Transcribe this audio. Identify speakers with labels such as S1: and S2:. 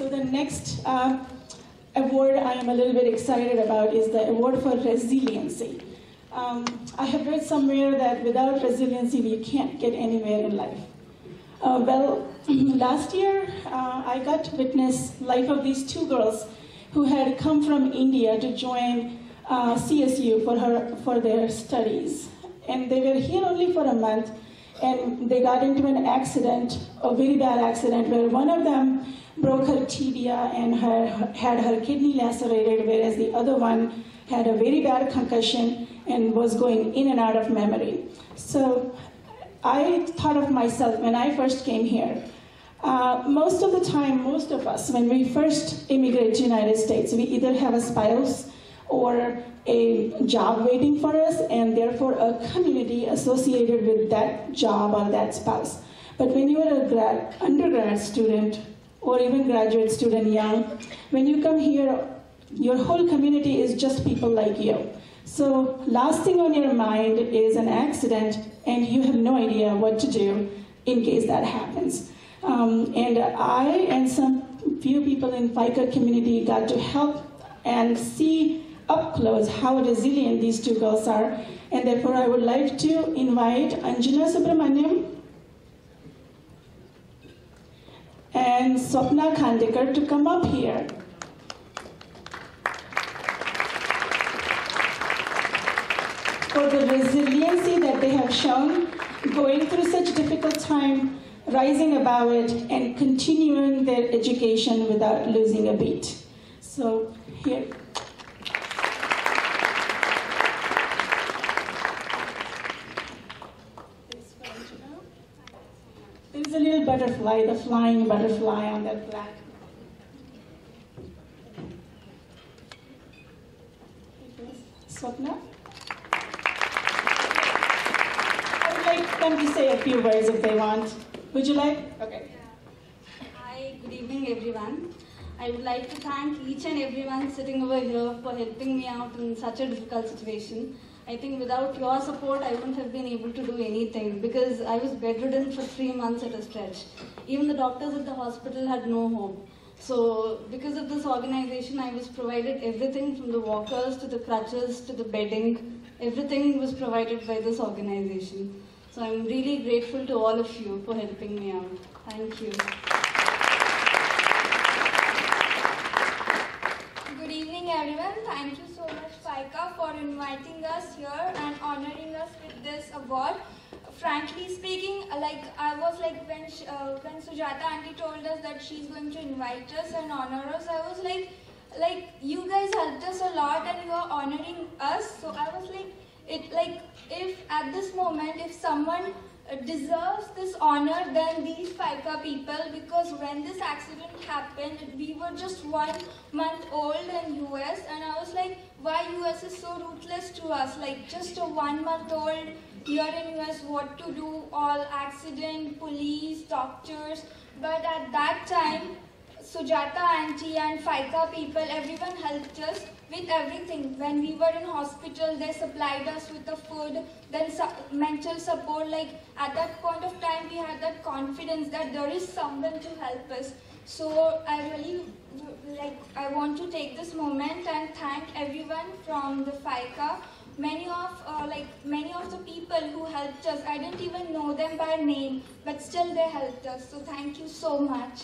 S1: So the next uh, award I am a little bit excited about is the award for resiliency. Um, I have read somewhere that without resiliency, we can't get anywhere in life. Uh, well, last year uh, I got to witness life of these two girls who had come from India to join uh, CSU for her for their studies, and they were here only for a month, and they got into an accident, a very bad accident, where one of them broke her tibia and her, had her kidney lacerated, whereas the other one had a very bad concussion and was going in and out of memory. So I thought of myself when I first came here. Uh, most of the time, most of us, when we first immigrate to United States, we either have a spouse or a job waiting for us, and therefore a community associated with that job or that spouse. But when you are a grad, undergrad student or even graduate student young, when you come here, your whole community is just people like you. So last thing on your mind is an accident and you have no idea what to do in case that happens. Um, and I and some few people in FICA community got to help and see up close how resilient these two girls are. And therefore I would like to invite Anjana Subramanian and Swapna Khandekar to come up here. For the resiliency that they have shown, going through such difficult time, rising above it, and continuing their education without losing a beat. So here. A little butterfly, the flying butterfly on that black. Swapna? I would like them to say a few words if they want. Would you like? Okay.
S2: Hi, good evening everyone. I would like to thank each and everyone sitting over here for helping me out in such a difficult situation. I think without your support, I wouldn't have been able to do anything because I was bedridden for three months at a stretch. Even the doctors at the hospital had no hope. So because of this organization, I was provided everything from the walkers to the crutches to the bedding. Everything was provided by this organization. So I'm really grateful to all of you for helping me out. Thank you.
S3: Good evening, everyone. Thank you for inviting us here and honoring us with this award. Frankly speaking, like I was like when sh- uh, when Sujata auntie told us that she's going to invite us and honor us, I was like, like you guys helped us a lot and you are honoring us. So I was like, it like if at this moment if someone deserves this honor than these FICA people because when this accident happened, we were just one month old in US and I was like, why US is so ruthless to us? Like just a one month old here in US, what to do, all accident, police, doctors. But at that time, Sujata auntie and FICA people, everyone helped us with everything. When we were in hospital, they supplied us with the food, then su- mental support. Like at that point of time, we had that confidence that there is someone to help us. So I really like I want to take this moment and thank everyone from the FICA. Many of uh, like many of the people who helped us, I didn't even know them by name, but still they helped us. So thank you so much.